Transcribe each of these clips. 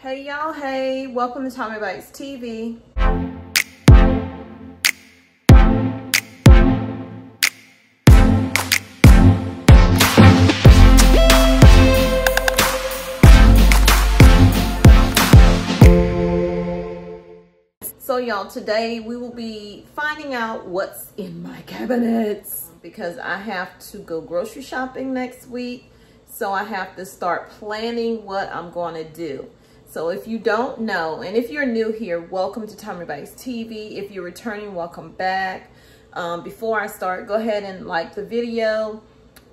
Hey y'all, hey, welcome to Tommy Bites TV. So y'all, today we will be finding out what's in my cabinets because I have to go grocery shopping next week. So I have to start planning what I'm going to do. So if you don't know, and if you're new here, welcome to Tommy Bites TV. If you're returning, welcome back. Um, before I start, go ahead and like the video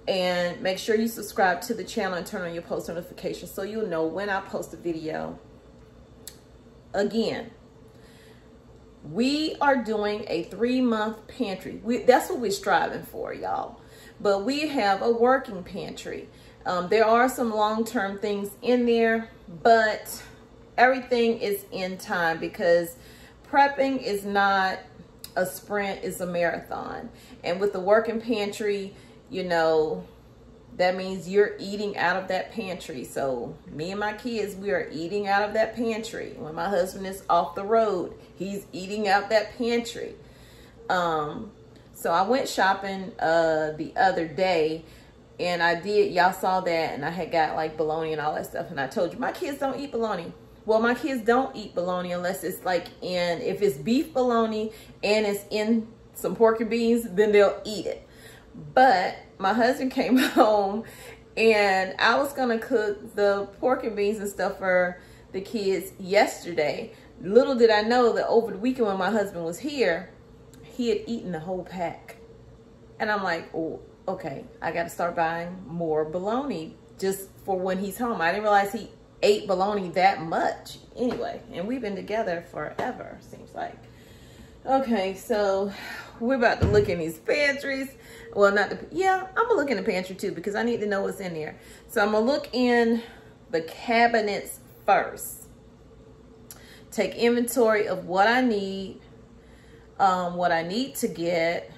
and make sure you subscribe to the channel and turn on your post notifications so you'll know when I post a video. Again, we are doing a three month pantry. We, that's what we're striving for, y'all. But we have a working pantry. Um, there are some long-term things in there, but everything is in time because prepping is not a sprint, it's a marathon. And with the working pantry, you know, that means you're eating out of that pantry. So me and my kids, we are eating out of that pantry. When my husband is off the road, he's eating out that pantry. Um, so I went shopping uh, the other day and I did, y'all saw that, and I had got like bologna and all that stuff. And I told you, my kids don't eat bologna. Well, my kids don't eat bologna unless it's like in, if it's beef bologna and it's in some pork and beans, then they'll eat it. But my husband came home and I was gonna cook the pork and beans and stuff for the kids yesterday. Little did I know that over the weekend when my husband was here, he had eaten the whole pack. And I'm like, oh, okay, I got to start buying more bologna just for when he's home. I didn't realize he ate bologna that much. Anyway, and we've been together forever, seems like. Okay, so we're about to look in these pantries. Well, not the, yeah, I'm gonna look in the pantry too because I need to know what's in there. So I'm gonna look in the cabinets first. Take inventory of what I need, um, what I need to get,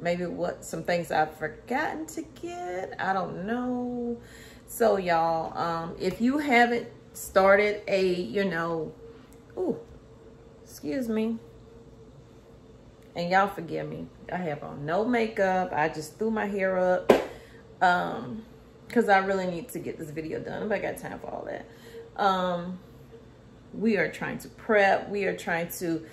maybe what some things I've forgotten to get. I don't know. So y'all, um, if you haven't started a, you know, oh, excuse me. And y'all forgive me. I have on no makeup. I just threw my hair up. Um, cause I really need to get this video done. I got time for all that. Um, we are trying to prep. We are trying to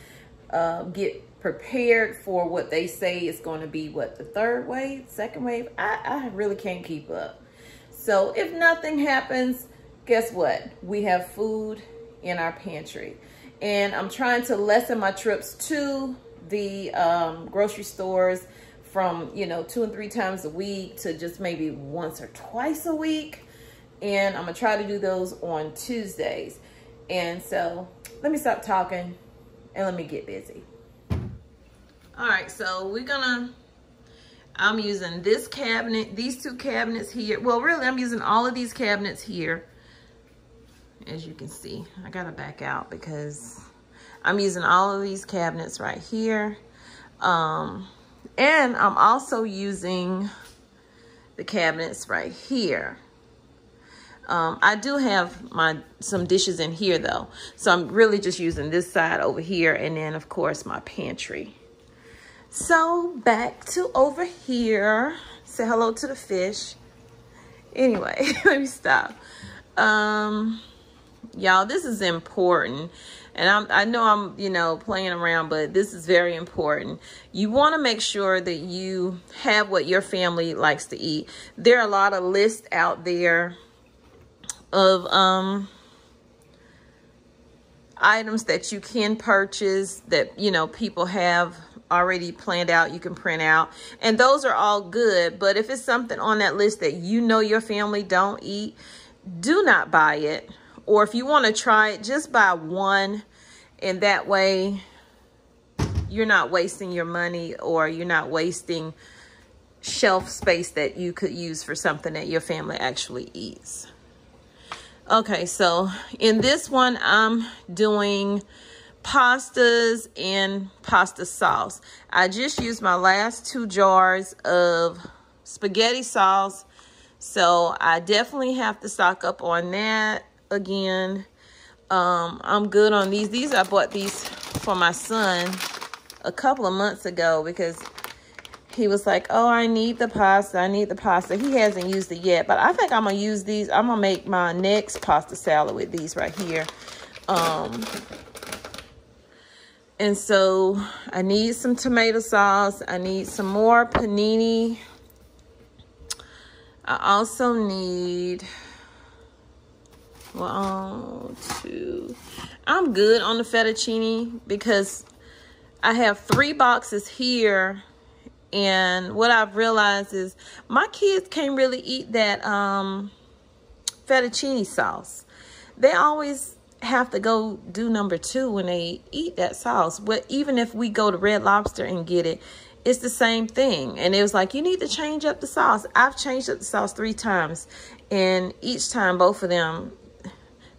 uh, get prepared for what they say is going to be what the third wave second wave? I, I really can't keep up. So if nothing happens guess what? We have food in our pantry. And i'm trying to lessen my trips to the um, grocery stores from you know two and three times a week to just maybe once or twice a week. And i'm gonna try to do those on tuesdays. And so let me stop talking and let me get busy all right, so we're gonna, I'm using this cabinet, these two cabinets here. Well, really, I'm using all of these cabinets here. As you can see, I gotta back out because I'm using all of these cabinets right here. Um, and I'm also using the cabinets right here. Um, I do have my some dishes in here though. So I'm really just using this side over here and then of course my pantry. So back to over here. Say hello to the fish. Anyway, let me stop. Um, y'all, this is important. And I'm, I know I'm, you know, playing around, but this is very important. You want to make sure that you have what your family likes to eat. There are a lot of lists out there of um, items that you can purchase that, you know, people have already planned out you can print out. And those are all good but if it's something on that list that you know your family don't eat do not buy it. Or if you want to try it just buy one and that way you're not wasting your money or you're not wasting shelf space that you could use for something that your family actually eats. Okay so in this one i'm doing pastas and pasta sauce. I just used my last two jars of spaghetti sauce. So I definitely have to stock up on that again. Um, I'm good on these. These, I bought these for my son a couple of months ago because he was like, oh, I need the pasta. I need the pasta. He hasn't used it yet, but I think I'm going to use these. I'm going to make my next pasta salad with these right here. Um, and so I need some tomato sauce. I need some more panini. I also need one, two. I'm good on the fettuccine because I have three boxes here. And what I've realized is my kids can't really eat that um, fettuccine sauce. They always have to go do number two when they eat that sauce. But even if we go to Red Lobster and get it, it's the same thing. And it was like, you need to change up the sauce. I've changed up the sauce three times. And each time, both of them,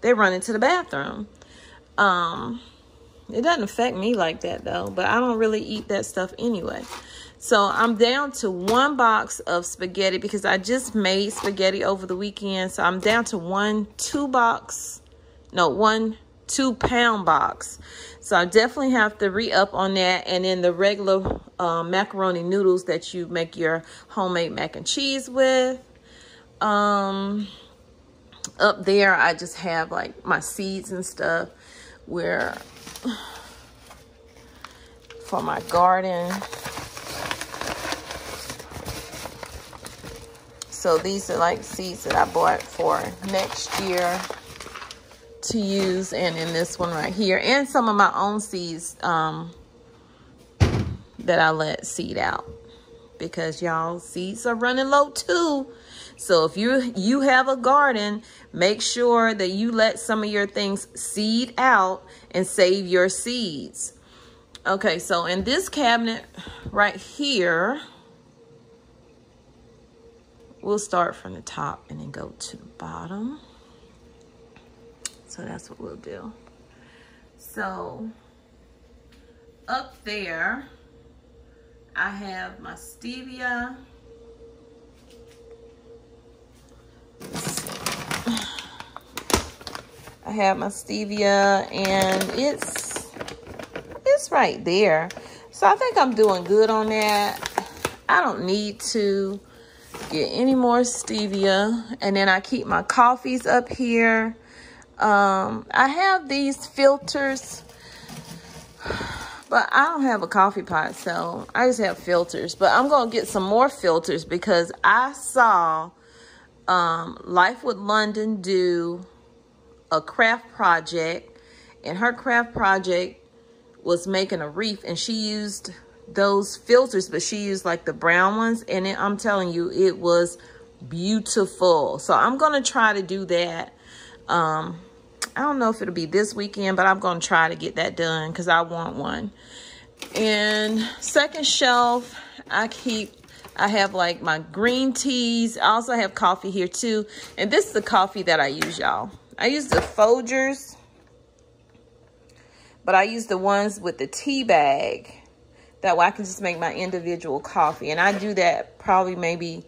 they run into the bathroom. Um, it doesn't affect me like that, though. But I don't really eat that stuff anyway. So I'm down to one box of spaghetti because I just made spaghetti over the weekend. So I'm down to one two box no, one two pound box. So I definitely have to re-up on that. And then the regular uh, macaroni noodles that you make your homemade mac and cheese with. Um, up there, I just have like my seeds and stuff where for my garden. So these are like seeds that I bought for next year to use and in this one right here and some of my own seeds um, that I let seed out because y'all seeds are running low too. So if you you have a garden, make sure that you let some of your things seed out and save your seeds. Okay, so in this cabinet right here, we'll start from the top and then go to the bottom. So that's what we'll do. So up there, I have my stevia. I have my stevia and it's it's right there. So I think I'm doing good on that. I don't need to get any more stevia. And then I keep my coffees up here. Um, I have these filters, but I don't have a coffee pot, so I just have filters. But I'm going to get some more filters because I saw um, Life with London do a craft project, and her craft project was making a reef, and she used those filters, but she used like the brown ones, and it, I'm telling you, it was beautiful. So I'm going to try to do that. Um, I don't know if it'll be this weekend, but I'm going to try to get that done because I want one. And second shelf, I keep, I have like my green teas. I also have coffee here too. And this is the coffee that I use, y'all. I use the Folgers, but I use the ones with the tea bag. That way I can just make my individual coffee. And I do that probably maybe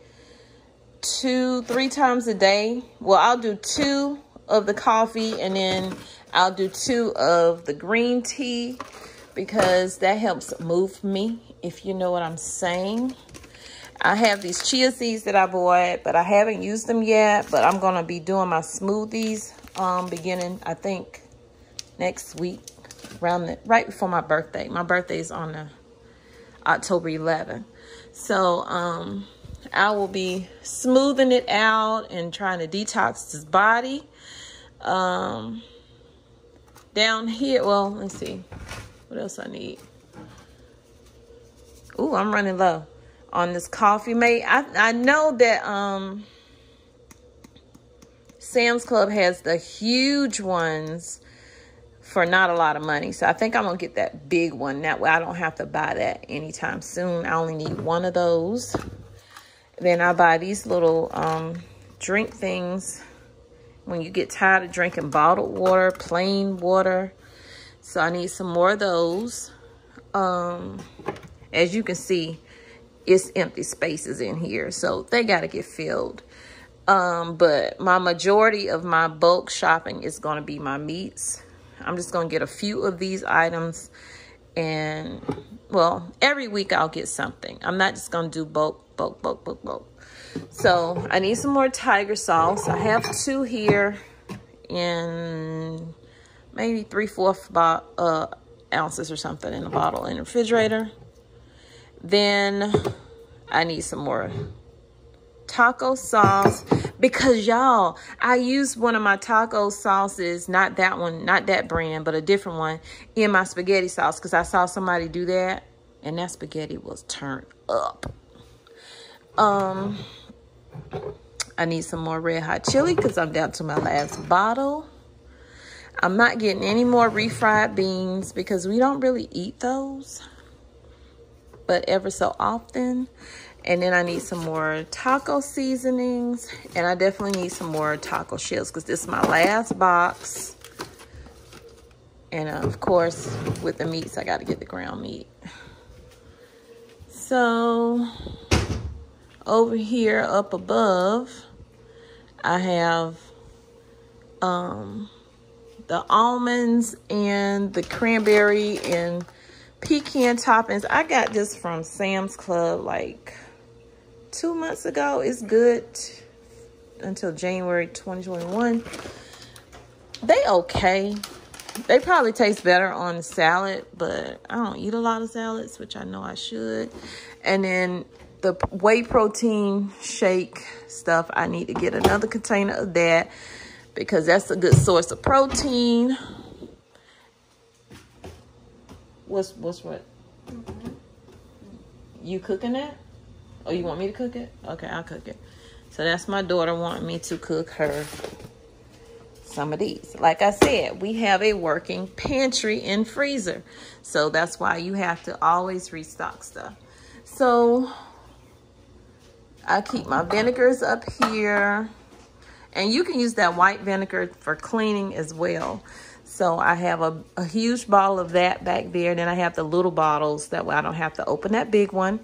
two, three times a day. Well, I'll do two of the coffee and then I'll do two of the green tea because that helps move me, if you know what I'm saying. I have these chia seeds that I bought, but I haven't used them yet. But I'm going to be doing my smoothies um, beginning, I think, next week, around the, right before my birthday. My birthday is on the October 11th. So, um, I will be smoothing it out and trying to detox this body. Um, down here, well, let's see. What else I need? Ooh, I'm running low on this coffee mate. I, I know that um, Sam's Club has the huge ones for not a lot of money. So I think I'm going to get that big one. That way I don't have to buy that anytime soon. I only need one of those. Then I buy these little um, drink things when you get tired of drinking bottled water, plain water. So I need some more of those. Um, as you can see, it's empty spaces in here. So they got to get filled. Um, but my majority of my bulk shopping is going to be my meats. I'm just going to get a few of these items and well, every week I'll get something. I'm not just going to do bulk, bulk, bulk, bulk, bulk. So I need some more tiger sauce. I have two here in maybe three-fourths uh, ounces or something in a bottle in the refrigerator. Then I need some more taco sauce because y'all i used one of my taco sauces not that one not that brand but a different one in my spaghetti sauce because i saw somebody do that and that spaghetti was turned up um i need some more red hot chili because i'm down to my last bottle i'm not getting any more refried beans because we don't really eat those but ever so often and then I need some more taco seasonings. And I definitely need some more taco shells because this is my last box. And of course, with the meats, I got to get the ground meat. So, over here up above, I have um, the almonds and the cranberry and pecan toppings. I got this from Sam's Club like two months ago. It's good until January 2021. They okay. They probably taste better on salad, but I don't eat a lot of salads, which I know I should. And then the whey protein shake stuff, I need to get another container of that because that's a good source of protein. What's what's what? Mm -hmm. You cooking that? Oh, you want me to cook it? Okay, I'll cook it. So that's my daughter wanting me to cook her some of these. Like I said, we have a working pantry and freezer. So that's why you have to always restock stuff. So I keep my vinegars up here. And you can use that white vinegar for cleaning as well. So I have a, a huge bottle of that back there. And then I have the little bottles. That way I don't have to open that big one.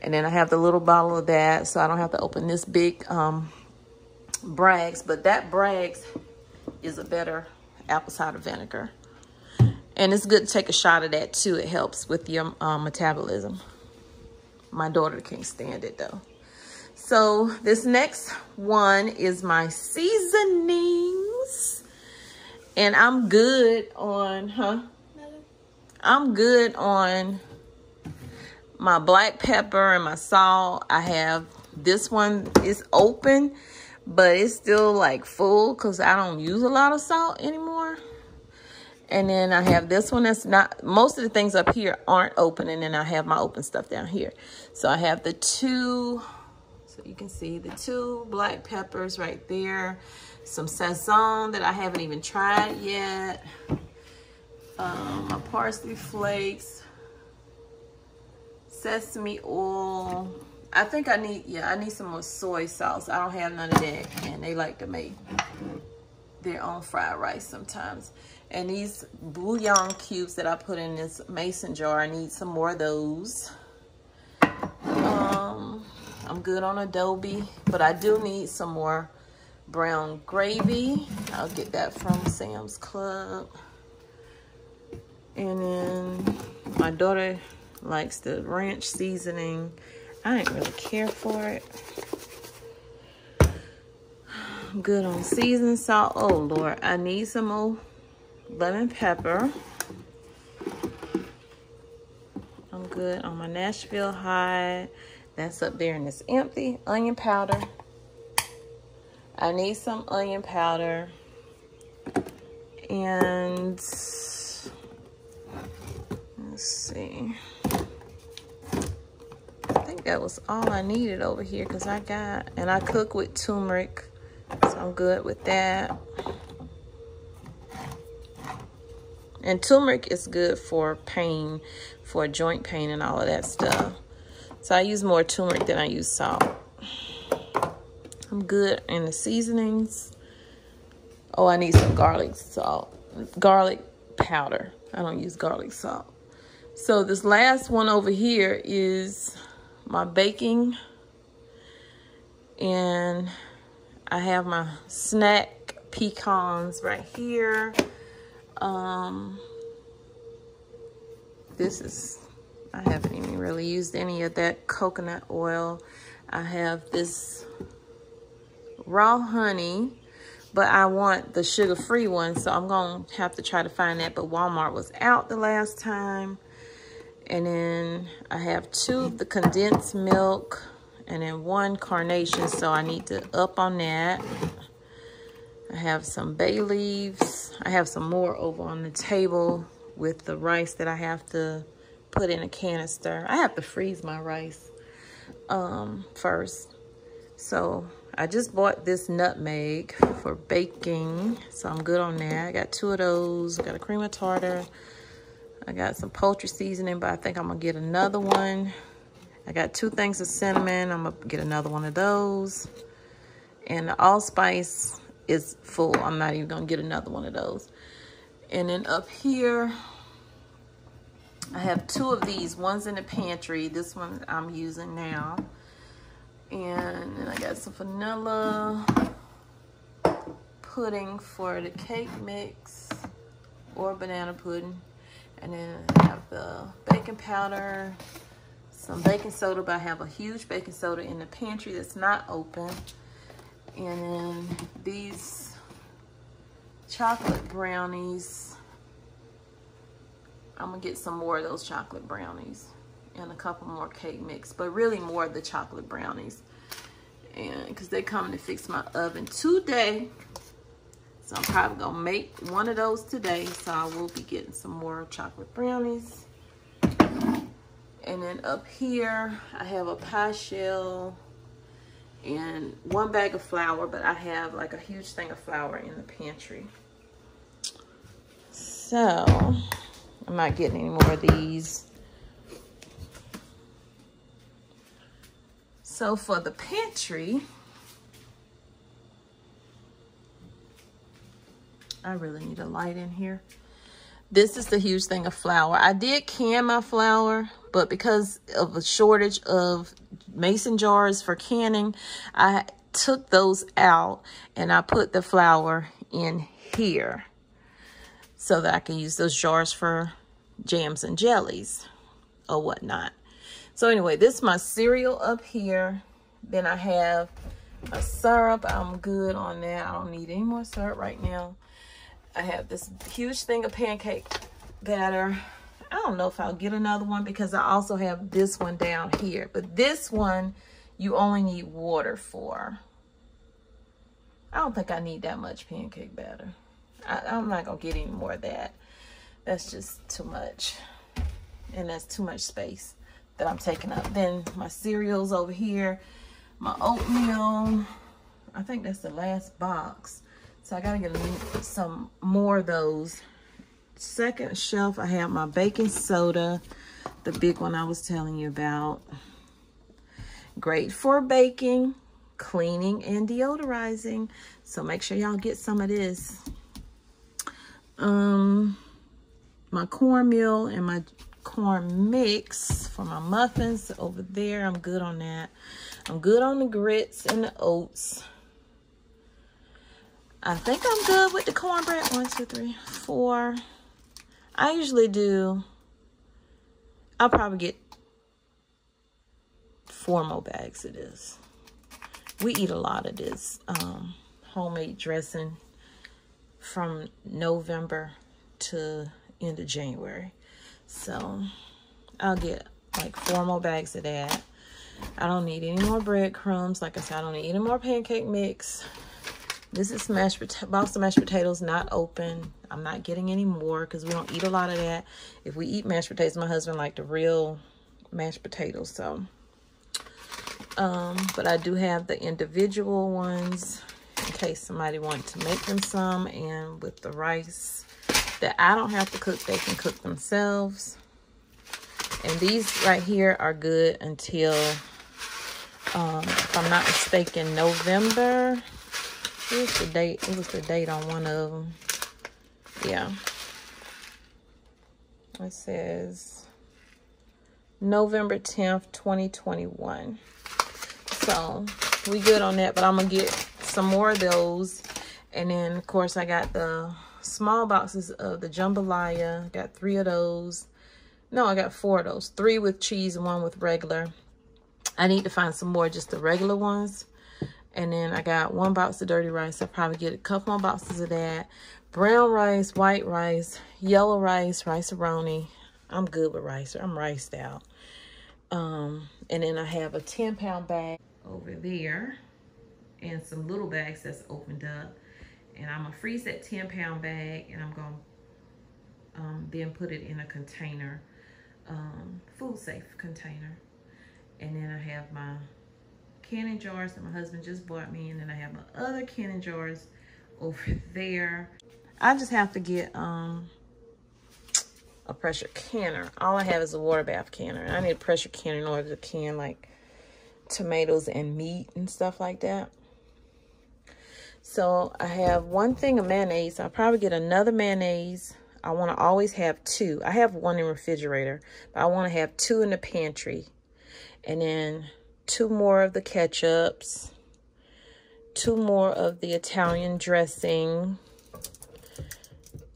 And then I have the little bottle of that, so I don't have to open this big um, Bragg's. But that Bragg's is a better apple cider vinegar. And it's good to take a shot of that too. It helps with your um, metabolism. My daughter can't stand it though. So this next one is my seasonings. And I'm good on, huh? I'm good on my black pepper and my salt. I have this one is open, but it's still like full because I don't use a lot of salt anymore. And then I have this one that's not, most of the things up here aren't open. And then I have my open stuff down here. So I have the two, so you can see the two black peppers right there. Some Sazon that I haven't even tried yet. Um, my parsley flakes, sesame oil. I think I need, yeah, I need some more soy sauce. I don't have none of that. And they like to make their own fried rice sometimes. And these bouillon cubes that I put in this mason jar, I need some more of those. I'm good on adobo, but I do need some more brown gravy. I'll get that from Sam's Club. And then my daughter likes the ranch seasoning. I didn't really care for it. I'm good on seasoned salt. Oh, Lord. I need some more lemon pepper. I'm good on my Nashville high. That's up there and it's empty. Onion powder. I need some onion powder. And let's see I think that was all I needed over here because I got, and I cook with turmeric, so I'm good with that. And turmeric is good for pain, for joint pain and all of that stuff. So I use more turmeric than I use salt. I'm good in the seasonings. Oh, I need some garlic salt, garlic powder. I don't use garlic salt. So this last one over here is my baking and I have my snack pecans right here. Um, this is, I haven't even really used any of that coconut oil. I have this raw honey, but I want the sugar-free one, so I'm going to have to try to find that, but Walmart was out the last time. And then I have two of the condensed milk and then one carnation, so I need to up on that. I have some bay leaves. I have some more over on the table with the rice that I have to put in a canister. I have to freeze my rice um, first. So I just bought this nutmeg for baking, so I'm good on that. I got two of those. I got a cream of tartar. I got some poultry seasoning, but I think I'm gonna get another one. I got two things of cinnamon. I'm gonna get another one of those. And the allspice is full. I'm not even gonna get another one of those. And then up here, I have two of these. One's in the pantry. This one I'm using now. And then I got some vanilla pudding for the cake mix or banana pudding. And then I have the baking powder, some baking soda, but I have a huge baking soda in the pantry that's not open. And then these chocolate brownies. I'm gonna get some more of those chocolate brownies and a couple more cake mix, but really more of the chocolate brownies. And because they come to fix my oven today. So I'm probably gonna make one of those today. So I will be getting some more chocolate brownies. And then up here, I have a pie shell and one bag of flour, but I have like a huge thing of flour in the pantry. So, I'm not getting any more of these. So for the pantry, I really need a light in here. This is the huge thing of flour. I did can my flour, but because of a shortage of mason jars for canning, I took those out and I put the flour in here so that I can use those jars for jams and jellies or whatnot. So anyway, this is my cereal up here. Then I have a syrup. I'm good on that. I don't need any more syrup right now. I have this huge thing of pancake batter. I don't know if I'll get another one because I also have this one down here. But this one, you only need water for. I don't think I need that much pancake batter. I, I'm not to get any more of that. That's just too much. And that's too much space that I'm taking up. Then my cereals over here, my oatmeal. I think that's the last box. So I gotta get some more of those. Second shelf, I have my baking soda, the big one I was telling you about. Great for baking, cleaning, and deodorizing. So make sure y'all get some of this. Um, my cornmeal and my corn mix for my muffins over there. I'm good on that. I'm good on the grits and the oats. I think I'm good with the cornbread. One, two, three, four. I usually do, I'll probably get four more bags of this. We eat a lot of this um, homemade dressing from November to end of January. So I'll get like four more bags of that. I don't need any more breadcrumbs. Like I said, I don't need any more pancake mix. This is mashed box of mashed potatoes, not open. I'm not getting any more because we don't eat a lot of that. If we eat mashed potatoes, my husband like the real mashed potatoes. So, um, but I do have the individual ones case somebody wants to make them some. And with the rice, that I don't have to cook. They can cook themselves. And these right here are good until, um, if I'm not mistaken, November. Here's the date. It was the date on one of them. Yeah. It says November 10th, 2021. So we good on that, but I'm going to get some more of those. And then, of course, I got the small boxes of the jambalaya. Got three of those. No, I got four of those. Three with cheese and one with regular. I need to find some more, just the regular ones. And then I got one box of dirty rice. I'll probably get a couple more boxes of that. Brown rice, white rice, yellow rice, rice-a-roni. I'm good with rice. I'm riced out. Um, and then I have a 10 pound bag over there and some little bags that's opened up. And I'm gonna freeze that 10 pound bag and I'm gonna um, then put it in a container, um, food safe container. And then I have my canning jars that my husband just bought me. And then I have my other canning jars over there. I just have to get um, a pressure canner. All I have is a water bath canner. I need a pressure canner in order to can like tomatoes and meat and stuff like that. So I have one thing of mayonnaise. I'll probably get another mayonnaise. I want to always have two. I have one in the refrigerator, but I want to have two in the pantry. And then two more of the ketchups, two more of the Italian dressing,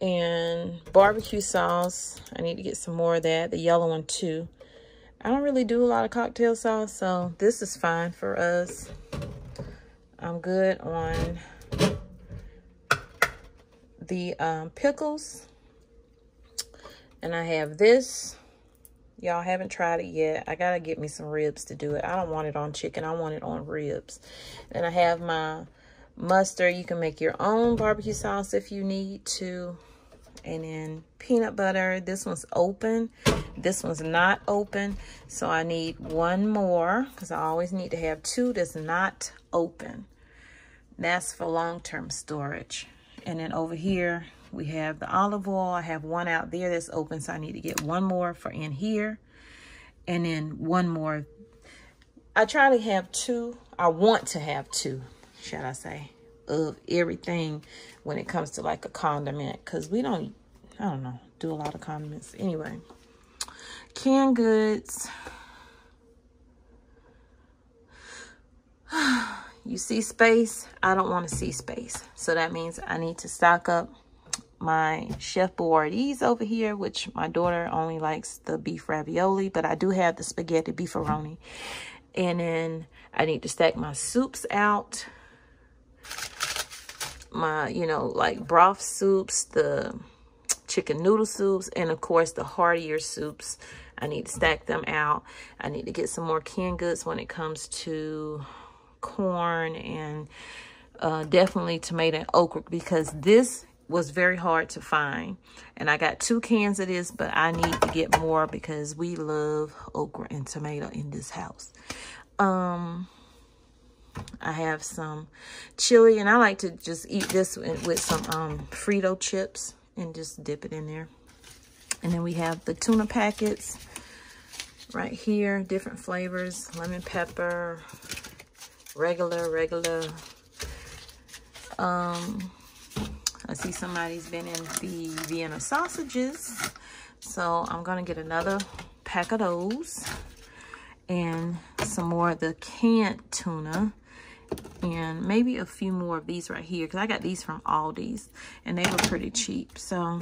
and barbecue sauce. I need to get some more of that, the yellow one too. I don't really do a lot of cocktail sauce, so this is fine for us. I'm good on the um, pickles. And I have this. Y'all haven't tried it yet. I got to get me some ribs to do it. I don't want it on chicken. I want it on ribs. And I have my mustard. You can make your own barbecue sauce if you need to. And then peanut butter. This one's open. This one's not open. So I need one more because I always need to have two that's not open. That's for long-term storage. And then over here, we have the olive oil. I have one out there that's open, so I need to get one more for in here. And then one more. I try to have two. I want to have two, shall I say, of everything when it comes to like a condiment. Because we don't, I don't know, do a lot of condiments. Anyway, canned goods. You see space, I don't want to see space. So that means I need to stock up my Chef Boyardee over here, which my daughter only likes the beef ravioli, but I do have the spaghetti beefaroni. And then I need to stack my soups out. My, you know, like broth soups, the chicken noodle soups, and of course the heartier soups. I need to stack them out. I need to get some more canned goods when it comes to corn and uh, definitely tomato and okra because this was very hard to find. And I got two cans of this, but I need to get more because we love okra and tomato in this house. Um, I have some chili, and I like to just eat this with some um, Frito chips and just dip it in there. And then we have the tuna packets right here, different flavors, lemon pepper, regular, regular. Um, I see somebody's been in the Vienna sausages. So I'm going to get another pack of those. And some more of the canned tuna. And maybe a few more of these right here. Because I got these from Aldi's. And they were pretty cheap. So,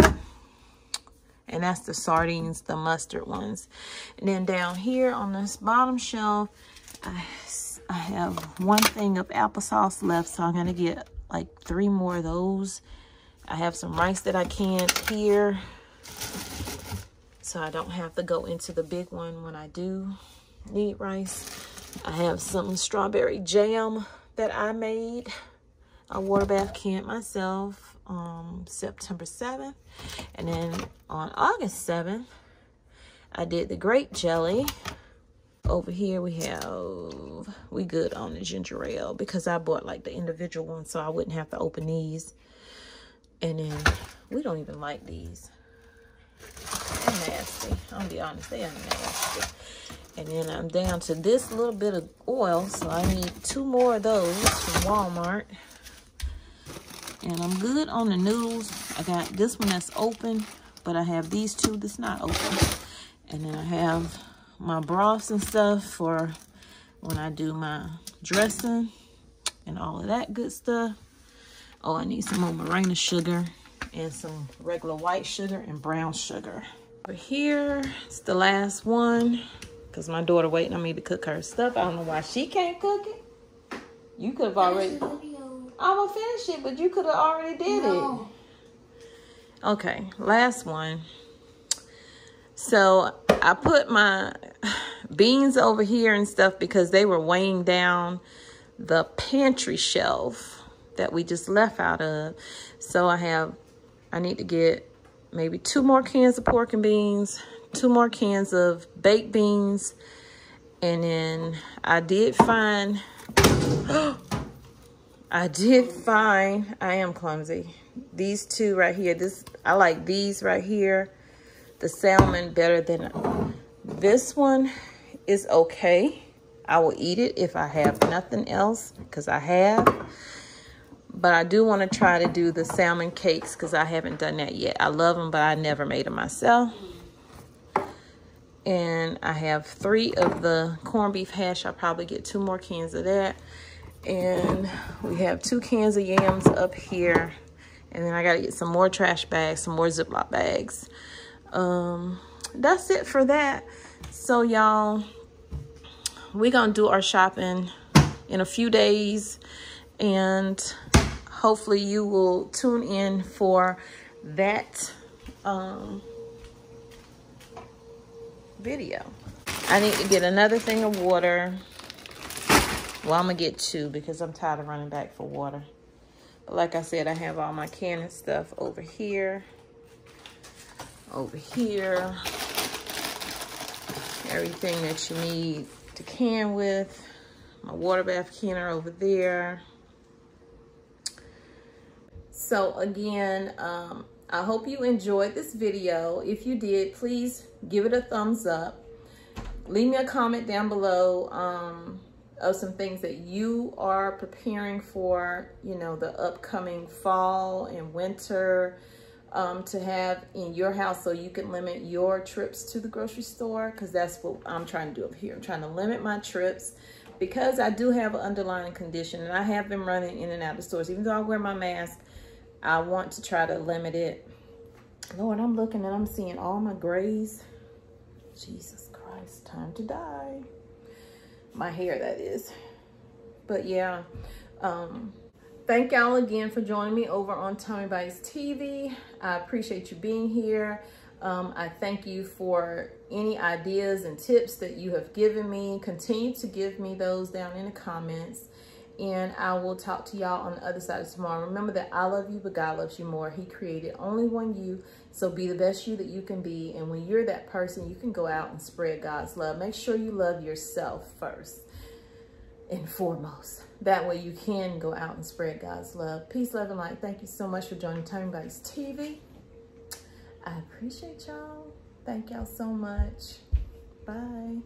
and that's the sardines, the mustard ones. And then down here on this bottom shelf, I I have one thing of applesauce left, so I'm going to get like three more of those. I have some rice that I canned here, so I don't have to go into the big one when I do need rice. I have some strawberry jam that I made. A water bath can myself um, September 7th. And then on August 7th, I did the grape jelly over here we have we good on the ginger ale because I bought like the individual ones so I wouldn't have to open these. And then we don't even like these. They're nasty. I'll be honest they are nasty. And then I'm down to this little bit of oil so I need two more of those from Walmart. And I'm good on the noodles. I got this one that's open but I have these two that's not open. And then I have my broths and stuff for when I do my dressing. and all of that good stuff. Oh, I need some more morena sugar and some regular white sugar and brown sugar. Over here, it's the last one because my daughter waiting on me to cook her stuff. I don't know why she can't cook it. You could have already. I'm gonna finish it, but you could have already did no. it. Okay, last one. So I put my beans over here and stuff because they were weighing down the pantry shelf that we just left out of. So I have, I need to get maybe two more cans of pork and beans, two more cans of baked beans, and then I did find, I did find, I am clumsy, these two right here. This I like these right here, the salmon better than this one is okay. I will eat it if I have nothing else because I have. But I do want to try to do the salmon cakes because I haven't done that yet. I love them, but I never made them myself. And I have three of the corned beef hash. I'll probably get two more cans of that. And we have two cans of yams up here. And then I got to get some more trash bags, some more Ziploc bags. Um, that's it for that. So, y'all, we're to do our shopping in a few days. And hopefully you will tune in for that um, video. I need to get another thing of water. Well, I'm to get two because I'm tired of running back for water. But like I said, I have all my canning stuff over here. Over here. Everything that you need to can with. My water bath canner over there. So again, um, I hope you enjoyed this video. If you did, please give it a thumbs up. Leave me a comment down below um, of some things that you are preparing for, you know, the upcoming fall and winter um, to have in your house so you can limit your trips to the grocery store because that's what I'm trying to do up here. I'm trying to limit my trips because I do have an underlying condition and I have been running in and out of stores. Even though I wear my mask, I want to try to limit it. Lord, I'm looking and I'm seeing all my grays. Jesus Christ, time to die. My hair, that is. But yeah, um, thank y'all again for joining me over on Tommy Bites TV. I appreciate you being here. Um, I thank you for any ideas and tips that you have given me. Continue to give me those down in the comments. And I will talk to y'all on the other side of tomorrow. Remember that I love you, but God loves you more. He created only one you. So be the best you that you can be. And when you're that person, you can go out and spread God's love. Make sure you love yourself first and foremost. That way you can go out and spread God's love. Peace, love, and light. Thank you so much for joining Tommy Bites TV. I appreciate y'all. Thank y'all so much. Bye.